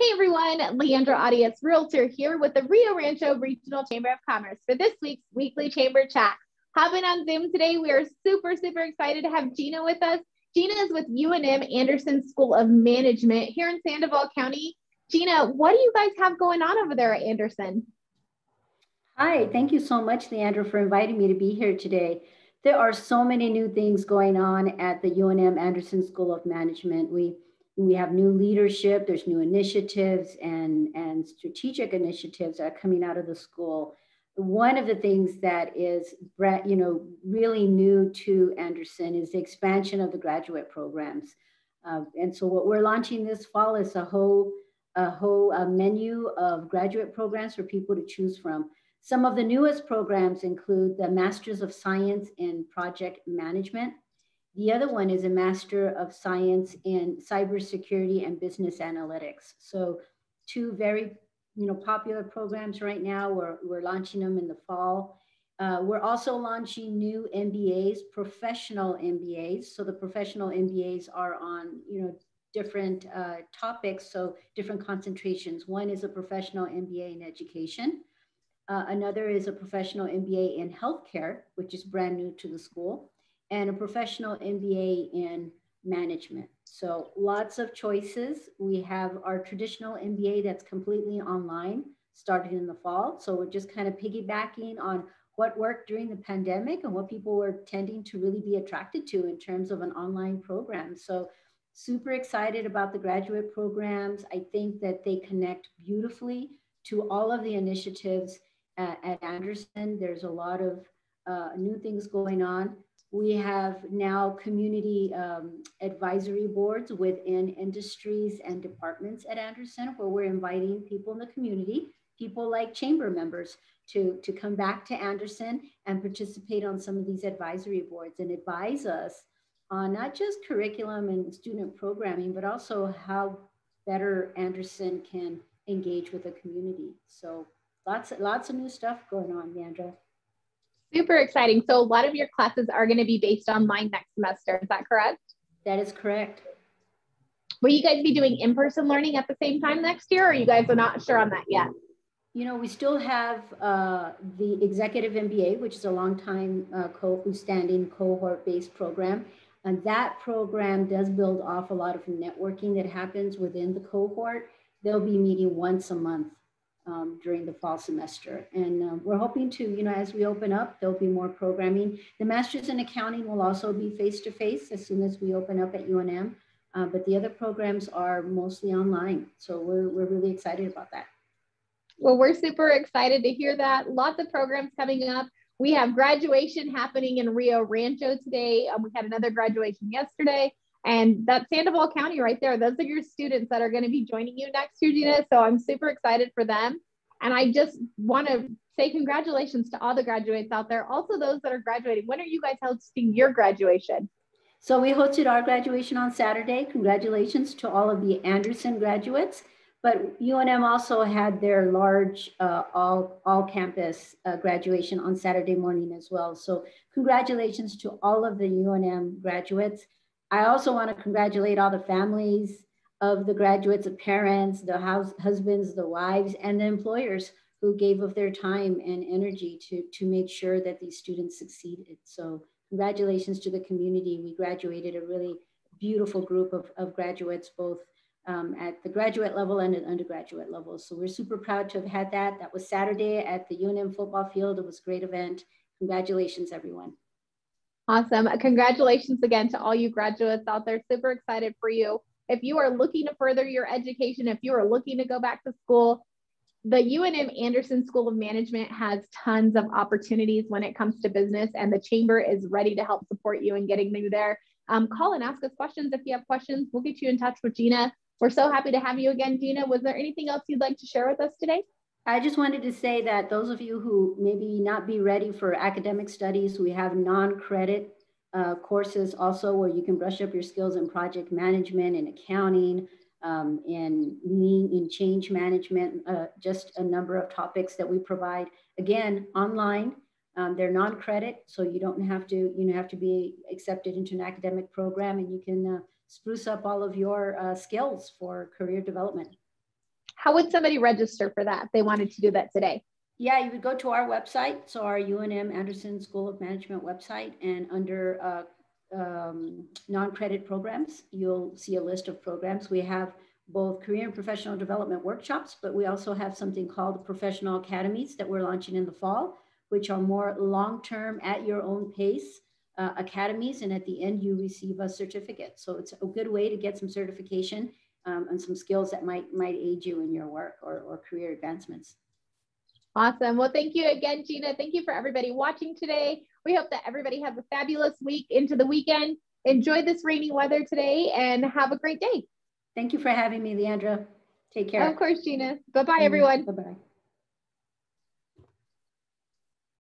Hey everyone, Leandra Arias, Realtor here with the Rio Rancho Regional Chamber of Commerce for this week's weekly chamber chat. Hopping on Zoom today, we are super, super excited to have Gina with us. Gina is with UNM Anderson School of Management here in Sandoval County. Gina, what do you guys have going on over there at Anderson? Hi, thank you so much, Leandra, for inviting me to be here today. There are so many new things going on at the UNM Anderson School of Management. We we have new leadership, there's new initiatives and, and strategic initiatives that are coming out of the school. One of the things that is you know, really new to Anderson is the expansion of the graduate programs. Uh, and so what we're launching this fall is a whole, a whole menu of graduate programs for people to choose from. Some of the newest programs include the Masters of Science in Project Management, the other one is a Master of Science in Cybersecurity and Business Analytics. So two very you know, popular programs right now. We're, we're launching them in the fall. Uh, we're also launching new MBAs, professional MBAs. So the professional MBAs are on, you know, different uh, topics, so different concentrations. One is a professional MBA in education. Uh, another is a professional MBA in healthcare, which is brand new to the school and a professional MBA in management. So lots of choices. We have our traditional MBA that's completely online, started in the fall. So we're just kind of piggybacking on what worked during the pandemic and what people were tending to really be attracted to in terms of an online program. So super excited about the graduate programs. I think that they connect beautifully to all of the initiatives at, at Anderson. There's a lot of uh, new things going on. We have now community um, advisory boards within industries and departments at Anderson where we're inviting people in the community, people like chamber members to, to come back to Anderson and participate on some of these advisory boards and advise us on not just curriculum and student programming, but also how better Anderson can engage with the community. So lots, lots of new stuff going on, Leandra. Super exciting. So a lot of your classes are going to be based online next semester. Is that correct? That is correct. Will you guys be doing in-person learning at the same time next year or you guys are not sure on that yet? You know, we still have uh, the Executive MBA, which is a long time uh, co-standing cohort-based program. And that program does build off a lot of networking that happens within the cohort. They'll be meeting once a month um, during the fall semester. And uh, we're hoping to, you know, as we open up, there'll be more programming. The Masters in Accounting will also be face-to-face as soon as we open up at UNM. Uh, but the other programs are mostly online. So we're, we're really excited about that. Well, we're super excited to hear that. Lots of programs coming up. We have graduation happening in Rio Rancho today. Um, we had another graduation yesterday. And that Sandoval County right there. Those are your students that are going to be joining you next year, Gina. So I'm super excited for them. And I just want to say congratulations to all the graduates out there. Also, those that are graduating. When are you guys hosting your graduation? So we hosted our graduation on Saturday. Congratulations to all of the Anderson graduates. But UNM also had their large uh, all, all campus uh, graduation on Saturday morning as well. So congratulations to all of the UNM graduates. I also want to congratulate all the families of the graduates, the parents, the house, husbands, the wives, and the employers who gave of their time and energy to, to make sure that these students succeeded. So congratulations to the community. We graduated a really beautiful group of, of graduates, both um, at the graduate level and at undergraduate level. So we're super proud to have had that. That was Saturday at the UNM football field. It was a great event. Congratulations, everyone. Awesome. Congratulations again to all you graduates out there. Super excited for you. If you are looking to further your education, if you are looking to go back to school, the UNM Anderson School of Management has tons of opportunities when it comes to business, and the chamber is ready to help support you in getting you there. Um, call and ask us questions if you have questions. We'll get you in touch with Gina. We're so happy to have you again, Gina. Was there anything else you'd like to share with us today? I just wanted to say that those of you who maybe not be ready for academic studies, we have non-credit uh, courses also where you can brush up your skills in project management and accounting, um, in in change management, uh, just a number of topics that we provide. Again, online, um, they're non-credit, so you don't have to, you know, have to be accepted into an academic program and you can uh, spruce up all of your uh, skills for career development. How would somebody register for that if they wanted to do that today? Yeah, you would go to our website, so our UNM Anderson School of Management website, and under uh, um, non-credit programs, you'll see a list of programs. We have both career and professional development workshops, but we also have something called professional academies that we're launching in the fall, which are more long-term at your own pace uh, academies. And at the end, you receive a certificate. So it's a good way to get some certification um, and some skills that might, might aid you in your work or, or career advancements. Awesome. Well, thank you again, Gina. Thank you for everybody watching today. We hope that everybody has a fabulous week into the weekend. Enjoy this rainy weather today and have a great day. Thank you for having me, Leandra. Take care. Of course, Gina. Bye-bye, everyone. Bye-bye.